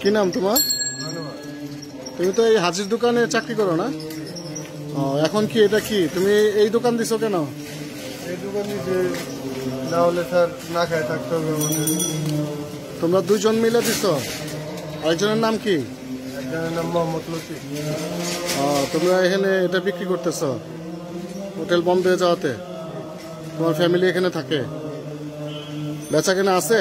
কি নাম তোমার? তুমি তো এই হাজির দোকানে চাকরি করো না? এখন কি এটা কি? তুমি এই দোকান দিছো কেন? এই দোকান দিছে না না খায় তোমরা দুজন মিলে দিছ? একজনের নাম কি? একজনের নাম তোমরা এখানে এটা বিক্রি করতেছো? হোটেল বম্বে যাওয়াতে? তোমার ফ্যামিলি এখানে থাকে? বেচা কেনা আছে?